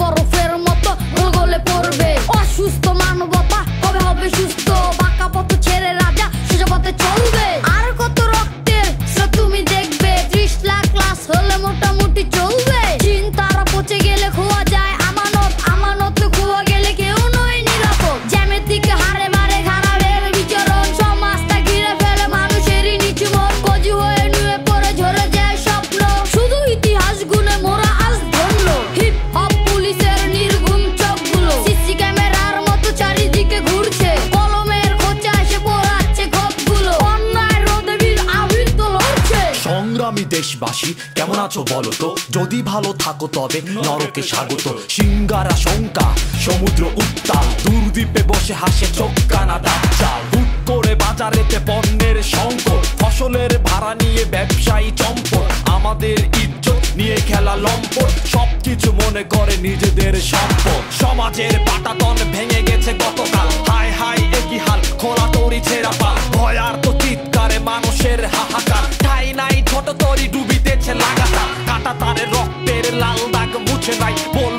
বরফের মতো গোগলে পড়বে। অসুস্থ মানবতা কবে হবে সুস্থ? দেশবাসী, কেমন আছো বলো তো? যদি ভালো থাকো তবে নরকে স্বাগত। সিঙ্গারা শঙ্কা, সমুদ্র উত্তাল, দূরদ্বীপে বসে হাসে চোখ কানা চাল। হুট করে বাজারেতে পণ্যের সংকট, ফসলের ভাড়া নিয়ে ব্যবসায়ী চম্পট, আমাদের ইজ্জত নিয়ে খেলা লম্পট, সবকিছু মনে করে নিজেদের সম্পদ। সমাজের পাটাতন ভেঙে গেছে গতকাল। হাই হাই একই হাল, খোলা তরি ছেঁড়া পা ভয়ার তো Tonight, more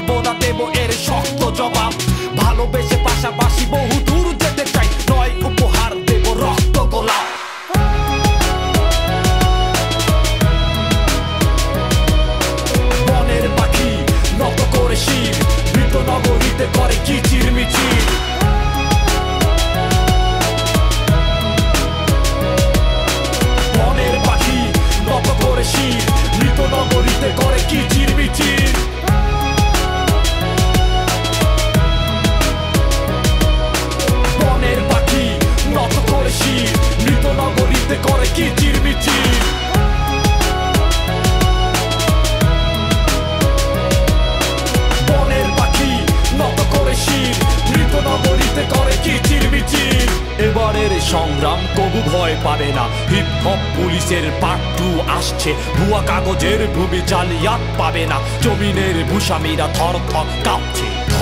সংগ্রাম কবু ভয় পাবে না। হিপ হপ পুলিশের পার্ট আসছে। ভুয়া কাগজের ভূমি জালিয়াত পাবে না। জমিনের ভূস্বামীরা থর থর কাঁপছে।